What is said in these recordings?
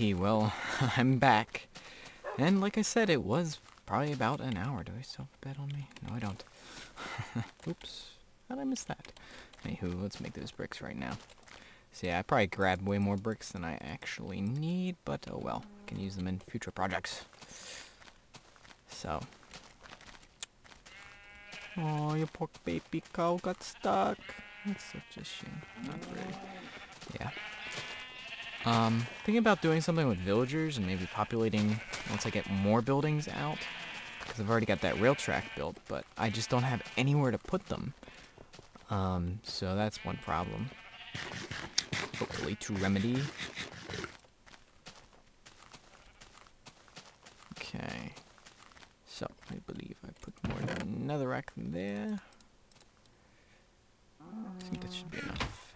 Well, I'm back. And like I said, it was probably about an hour. Do I still have a bed on me? No, I don't. Oops. How did I miss that? Anywho, let's make those bricks right now. So yeah, I probably grabbed way more bricks than I actually need, but oh well. I can use them in future projects. So. Oh, your poor baby cow got stuck. That's such a shame. Not really. Yeah. Um, thinking about doing something with villagers and maybe populating once I get more buildings out. Because I've already got that rail track built, but I just don't have anywhere to put them. Um, so that's one problem. Hopefully to remedy. Okay. So, I believe I put more netherrack there. I think that should be enough.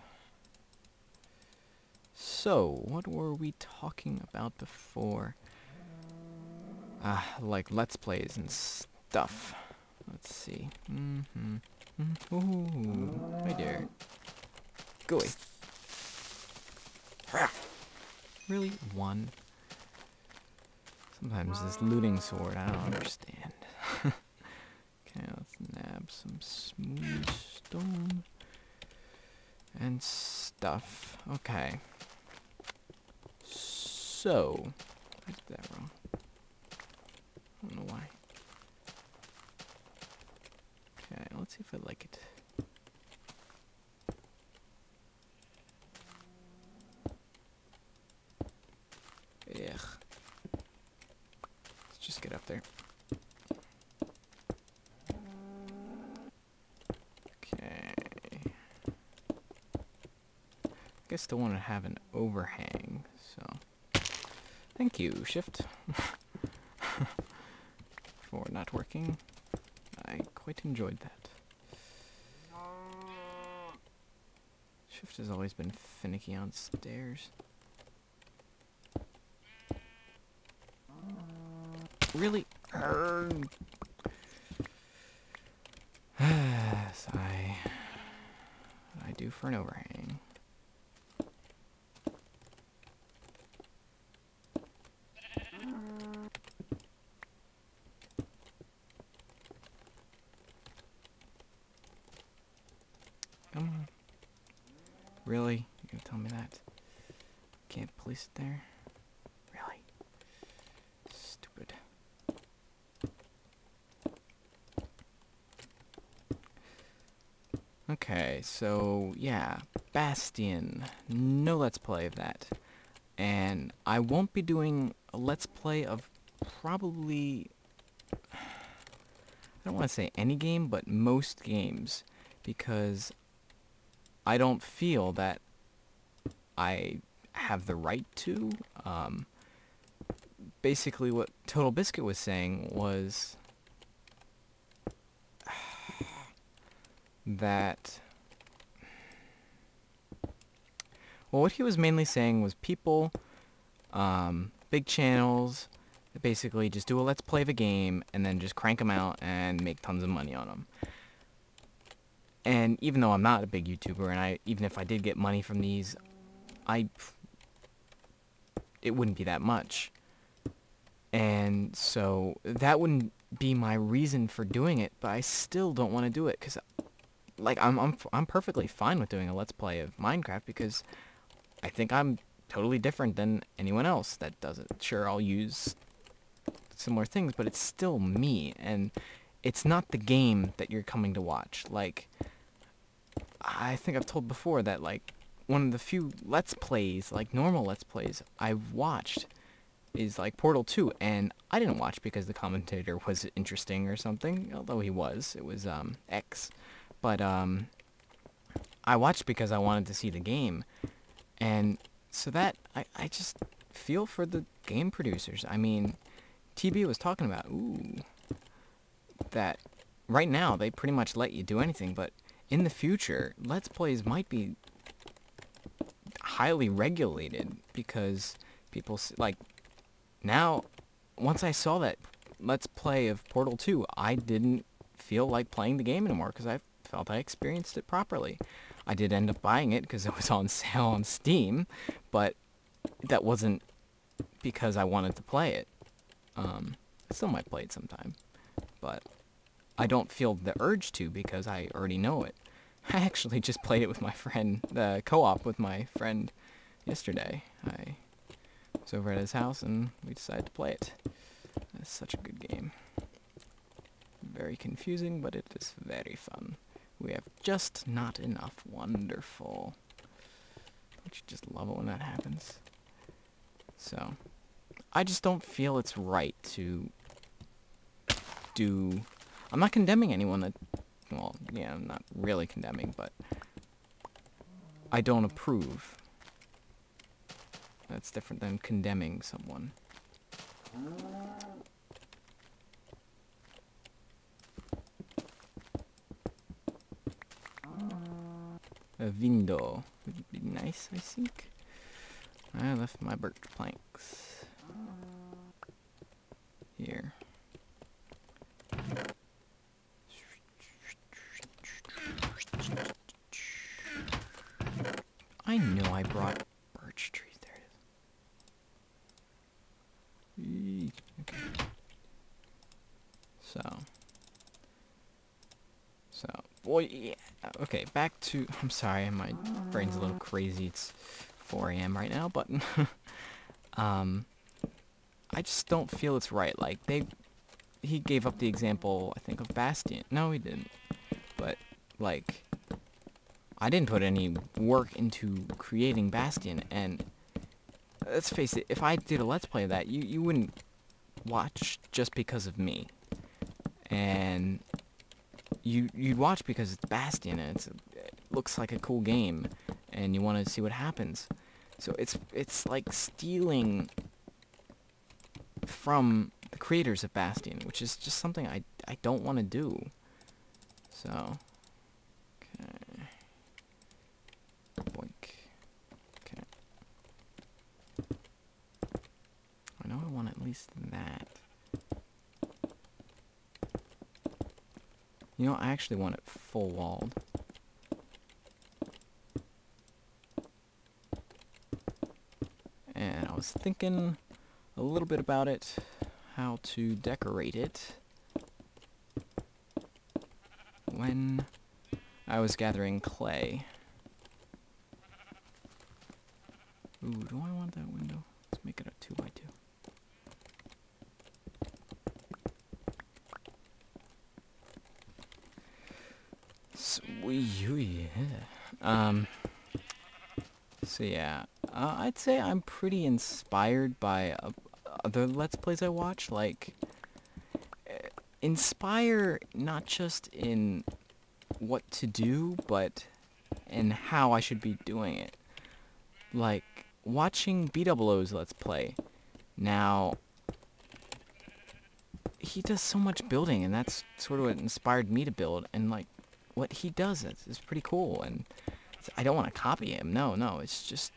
So, what were we talking about before? Ah, like Let's Plays and stuff. Let's see. Mm-hmm. Mm-hmm. Ooh, hi there. Go away. Really? One? Sometimes this looting sword, I don't understand. okay, let's nab some smooth stone and stuff. Okay. So, I did that wrong. I don't know why. Okay, let's see if I like it. Ugh. Let's just get up there. Okay. I guess still want to have an overhang. Thank you, Shift. For not working. I quite enjoyed that. Shift has always been finicky on stairs. Really? Sigh. I do for an overhang. Come on. Really? You gonna tell me that? Can't place it there? Really? Stupid. Okay, so yeah, Bastion. No Let's Play of that. And I won't be doing a Let's Play of probably... I don't want to say any game, but most games. Because I don't feel that I have the right to. Um, basically, what Total Biscuit was saying was that. Well, what he was mainly saying was people, um, big channels, basically just do a let's play of a game and then just crank them out and make tons of money on them. And even though I'm not a big YouTuber, and I even if I did get money from these, I it wouldn't be that much. And so that wouldn't be my reason for doing it, but I still don't want to do it cuz like I'm I'm I'm perfectly fine with doing a let's play of Minecraft because I think I'm totally different than anyone else that does it. Sure, I'll use similar things, but it's still me and it's not the game that you're coming to watch. Like I think I've told before that like one of the few let's plays, like normal let's plays I've watched is like Portal 2 and I didn't watch because the commentator was interesting or something, although he was. It was um X. But um I watched because I wanted to see the game. And so that I I just feel for the game producers. I mean, TB was talking about ooh that right now they pretty much let you do anything, but in the future, Let's Plays might be highly regulated because people like now once I saw that Let's Play of Portal 2, I didn't feel like playing the game anymore because I felt I experienced it properly. I did end up buying it because it was on sale on Steam, but that wasn't because I wanted to play it. Um, I still might play it sometime, but I don't feel the urge to because I already know it. I actually just played it with my friend, the co-op with my friend yesterday. I was over at his house and we decided to play it. It's such a good game. Very confusing, but it is very fun. We have just not enough. Wonderful. Don't you just love it when that happens? So, I just don't feel it's right to do... I'm not condemning anyone that... Yeah, I'm not really condemning, but... I don't approve. That's different than condemning someone. A window would be nice, I think. I left my birch planks here. I knew I brought birch trees. There it is. Okay. So. So, boy, yeah. Okay, back to. I'm sorry, my brain's a little crazy. It's 4 a.m. right now, but um, I just don't feel it's right. Like they, he gave up the example, I think, of Bastion. No, he didn't. But like, I didn't put any work into creating Bastion, and uh, let's face it, if I did a let's play of that, you you wouldn't watch just because of me, and you you'd watch because it's Bastion and it's, it looks like a cool game, and you want to see what happens. So it's it's like stealing from the creators of Bastion, which is just something I I don't want to do. So, okay, boink. Okay. I know I want at least that. You know, I actually want it full walled. And I was thinking a little bit about it, how to decorate it. When I was gathering clay. Ooh, do I want that window? Let's make it a 2 by 2 Sweet. Um. So yeah, uh, I'd say I'm pretty inspired by uh, other Let's Plays I watch. Like, uh, inspire not just in what to do, but in how I should be doing it. Like watching BdoubleO's Let's Play. Now, he does so much building, and that's sort of what inspired me to build. And like, what he does is, is pretty cool, and I don't want to copy him. No, no, it's just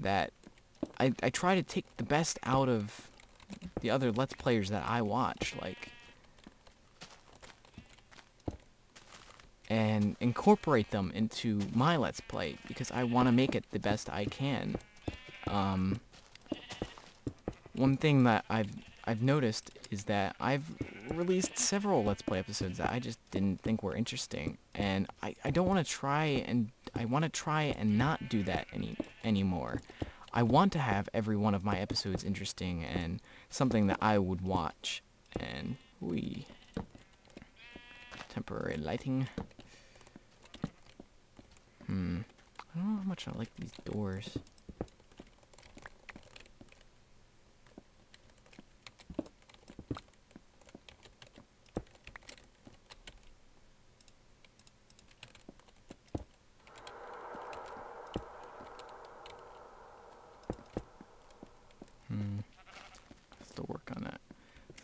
that I I try to take the best out of the other Let's Players that I watch, like, and incorporate them into my Let's Play because I want to make it the best I can. Um, one thing that I've I've noticed is that I've released several Let's Play episodes that I just didn't think were interesting, and I, I don't want to try and I want to try and not do that any anymore. I want to have every one of my episodes interesting and something that I would watch. And we temporary lighting. Hmm. I don't know how much I like these doors. Hmm. Still work on that.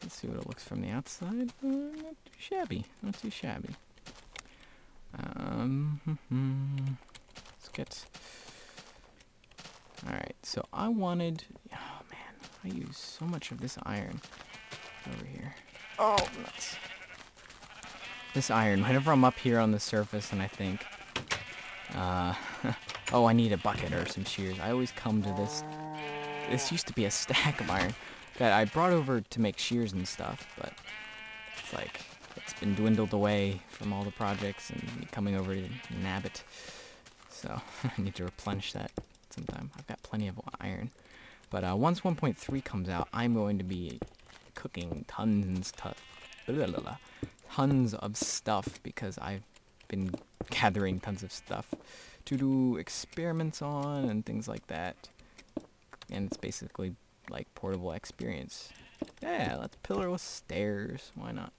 Let's see what it outside. Uh, not too shabby. Not too shabby. Um, let's get. Alright, so I wanted. Oh man, I use so much of this iron over here. Oh, nuts. This iron, whenever I'm up here on the surface and I think, uh, oh, I need a bucket or some shears, I always come to this this used to be a stack of iron that I brought over to make shears and stuff, but it's like it's been dwindled away from all the projects and coming over to nab it. So I need to replenish that sometime. I've got plenty of iron. But uh, once 1.3 comes out, I'm going to be cooking tons, tons of stuff because I've been gathering tons of stuff to do experiments on and things like that. And it's basically like portable experience. Yeah, let's pillar with stairs. Why not?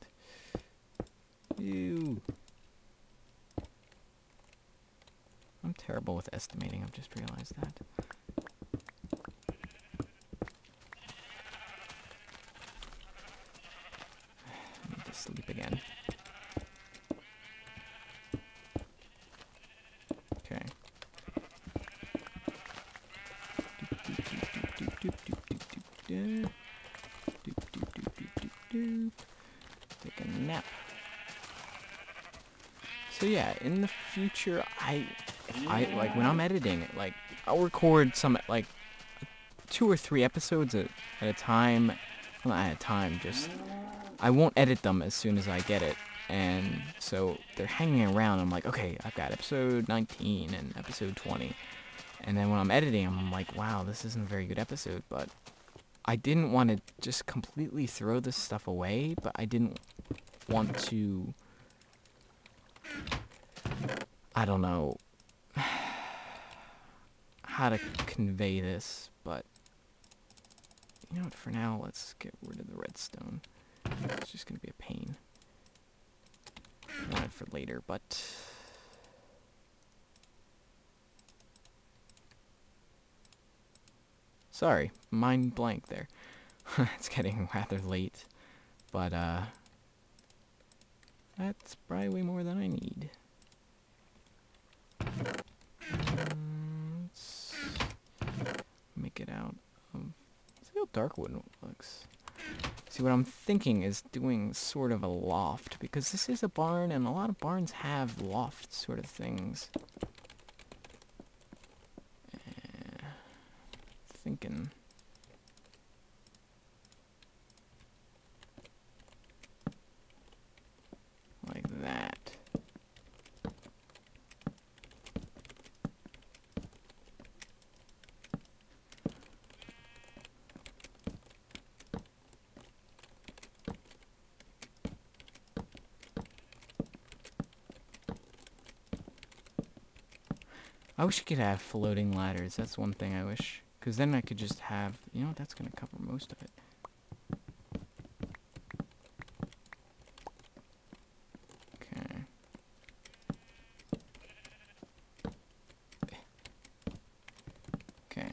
Ew. I'm terrible with estimating. I've just realized that. I need to sleep again. Okay. Take a nap. So in the future, I, I like when I'm editing, it. like I'll record some like two or three episodes at, at a time. Well, not at a time, just I won't edit them as soon as I get it, and so they're hanging around. I'm like, okay, I've got episode 19 and episode 20, and then when I'm editing I'm like, wow, this isn't a very good episode, but I didn't want to just completely throw this stuff away, but I didn't want to I don't know how to convey this, but you know what, for now, let's get rid of the redstone. It's just going to be a pain. I want it for later, but... Sorry, mind blank there. it's getting rather late, but, uh... That's probably way more than I need. Um, let's it out of... See how dark wood looks. See, what I'm thinking is doing sort of a loft, because this is a barn, and a lot of barns have loft sort of things. Uh, thinking... like that. I wish you could have floating ladders. That's one thing I wish. Because then I could just have... You know what? That's going to cover most of it. Okay. Okay.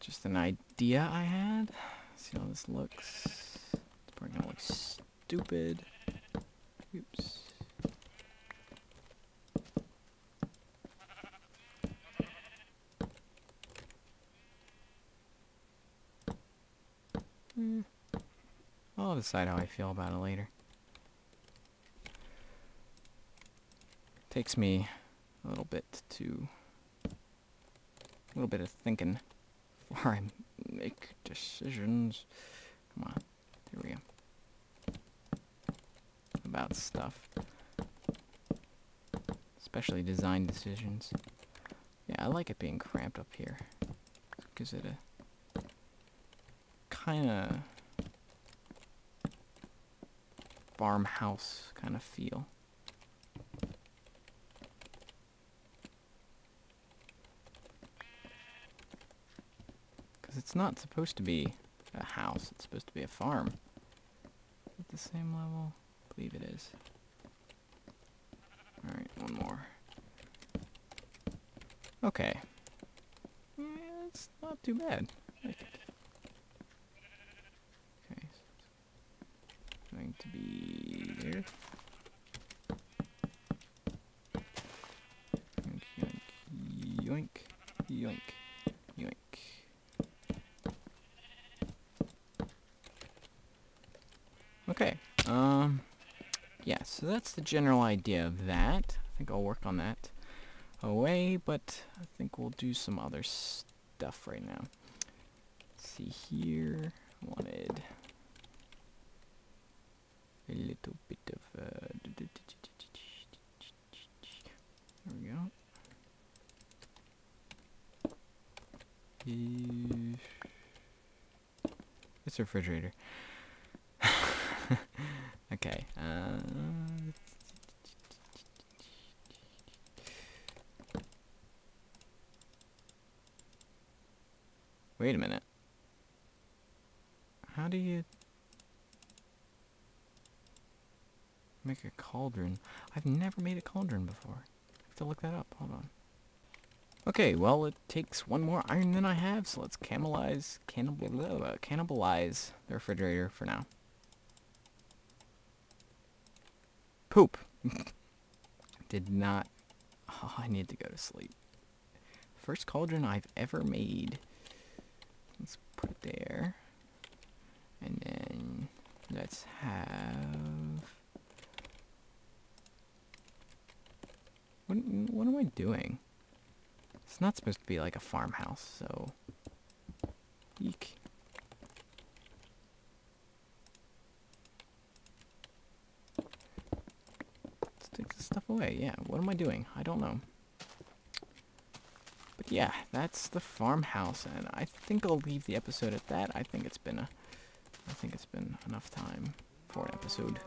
Just an idea I had. See how this looks. It's probably to look stupid. Oops. Decide how I feel about it later. Takes me a little bit to... a little bit of thinking before I make decisions. Come on. Here we go. About stuff. Especially design decisions. Yeah, I like it being cramped up here. Gives it uh, a kind of farmhouse kind of feel. Because it's not supposed to be a house, it's supposed to be a farm. At the same level? I believe it is. Alright, one more. Okay. Yeah, it's not too bad. I like it. Okay. so it's going to be there. Yoink, yoink, yoink, yoink, yoink. Okay. Um. Yeah. So that's the general idea of that. I think I'll work on that. away, but I think we'll do some other stuff right now. Let's see here. Wanted a little bit of. Uh, there we go. Uh, It's a refrigerator. okay. Uh, wait a minute. How do you make a cauldron? I've never made a cauldron before. I have to look that up. Hold on. Okay, well, it takes one more iron than I have, so let's cannibalize, cannibal, uh, cannibalize the refrigerator for now. Poop. Did not. Oh, I need to go to sleep. First cauldron I've ever made. Let's put it there. And then let's have. What, what am I doing? It's not supposed to be like a farmhouse, so. Eek. Let's take this stuff away. Yeah, what am I doing? I don't know. But yeah, that's the farmhouse, and I think I'll leave the episode at that. I think it's been a, I think it's been enough time for an episode.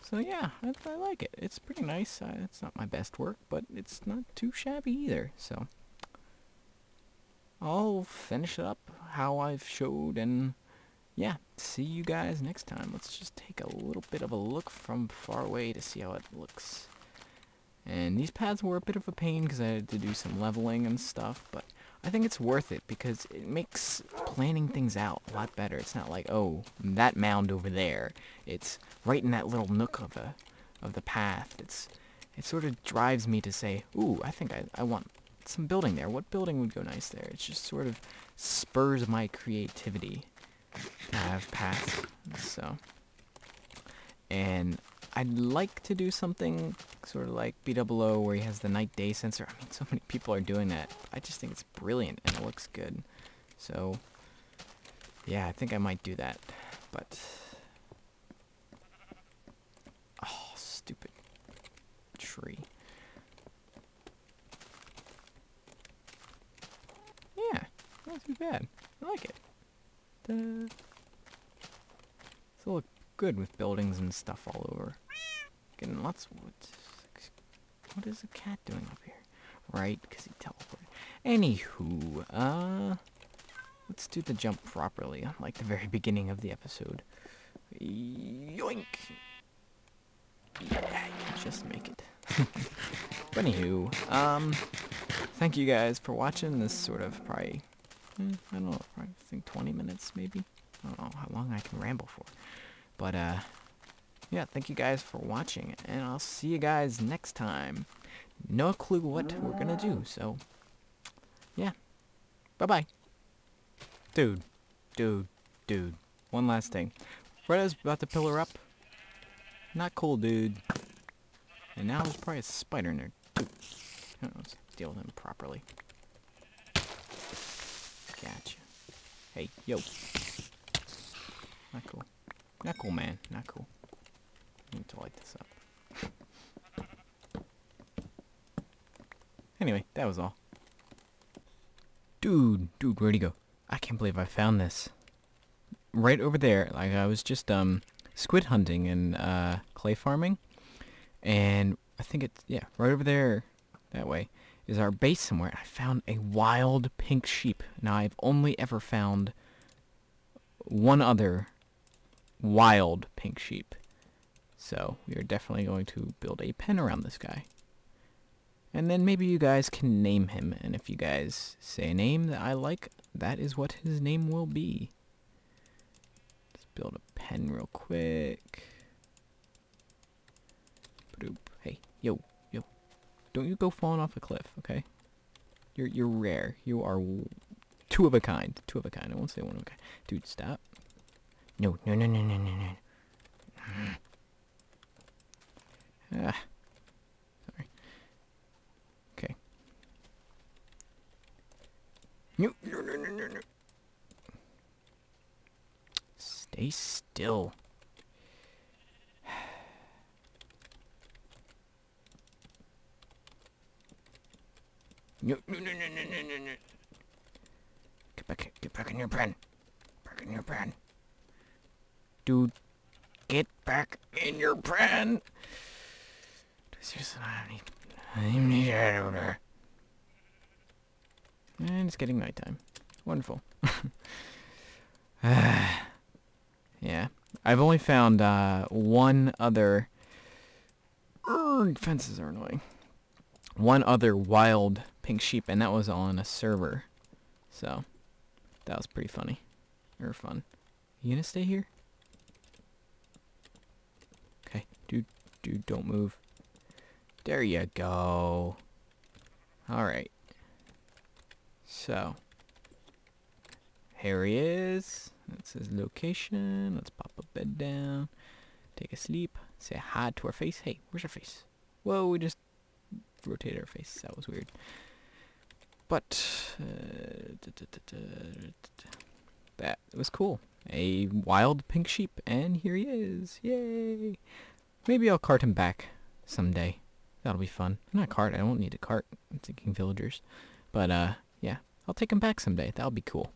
So yeah, I, I like it. It's pretty nice. It's not my best work, but it's not too shabby either. So I'll finish it up how I've showed, and yeah, see you guys next time. Let's just take a little bit of a look from far away to see how it looks. And these pads were a bit of a pain because I had to do some leveling and stuff, but I think it's worth it because it makes planning things out a lot better. It's not like, oh, that mound over there. It's right in that little nook of a of the path. It's it sort of drives me to say, ooh, I think I, I want some building there. What building would go nice there? It just sort of spurs my creativity to have paths. So, and I'd like to do something sort of like BdoubleO where he has the night day sensor. I mean, so many people are doing that. I just think it's brilliant and it looks good. So, yeah, I think I might do that. But, oh, stupid tree. Yeah, not too bad. I like it. Da. Still look good with buildings and stuff all over. Getting lots of wood. What is the cat doing up here? Right, because he teleported. Anywho, uh, let's do the jump properly, like the very beginning of the episode. Yoink! Yeah, just make it. but anywho, um, thank you guys for watching this sort of probably, eh, I don't know, I think 20 minutes maybe? I don't know how long I can ramble for. But, uh, yeah, thank you guys for watching, and I'll see you guys next time. No clue what we're gonna do, so, yeah. Bye-bye. Dude, dude, dude. One last thing. Fredo's about to pillar up. Not cool, dude. And now there's probably a spider in there, too. Let's deal with him properly. Gotcha. Hey, yo. Not cool. Not cool, man. Not cool. I need to light this up. anyway, that was all. Dude, dude, where'd he go? I can't believe I found this. Right over there, like I was just um squid hunting and uh clay farming. And I think it's yeah, right over there that way is our base somewhere. I found a wild pink sheep. Now I've only ever found one other wild pink sheep. So we are definitely going to build a pen around this guy. And then maybe you guys can name him. And if you guys say a name that I like, that is what his name will be. Let's build a pen real quick. Hey, yo, yo. Don't you go falling off a cliff, okay? You're you're rare. You are two of a kind. Two of a kind. I won't say one of a kind. Dude, stop. No, no, no, no, no, no, no. ah. Sorry. Okay. No, no, no, no, no, no. Stay still. No, no, no, no, no, no, no. Get back, get back in your pen. Back in your pen. Dude, get back in your pen. Seriously, I need, I need that And it's getting nighttime. Wonderful. yeah. I've only found uh, one other... Urgh, fences are annoying. One other wild pink sheep, and that was all on a server. So, that was pretty funny. Or fun. You gonna stay here? Okay, dude, dude, don't move. There you go. Alright. So, here he is. That's his location. Let's pop a bed down. Take a sleep. Say hi to our face. Hey, where's our face? Whoa, we just rotated our face. That was weird. But uh, that was cool. A wild pink sheep, and here he is. Yay! Maybe I'll cart him back someday. That'll be fun. Not cart. I don't need a cart. I'm thinking villagers. But uh, yeah, I'll take him back someday. That'll be cool.